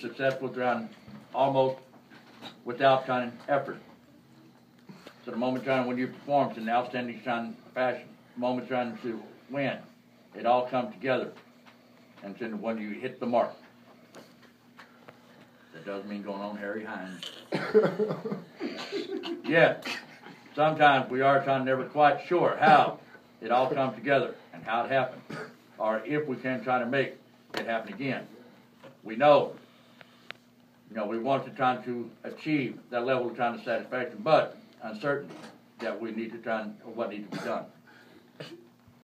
successful trying almost without kind of effort. So the moment trying when you perform in an outstanding trying fashion, the moment trying to win, it all comes together. And then when you hit the mark. That doesn't mean going on Harry Hines. Yet, sometimes we are trying never quite sure how it all comes together and how it happened. Or if we can try to make it happen again. We know you know, we want to try to achieve that level of trying to satisfaction, but uncertainty that we need to try and, what needs to be done.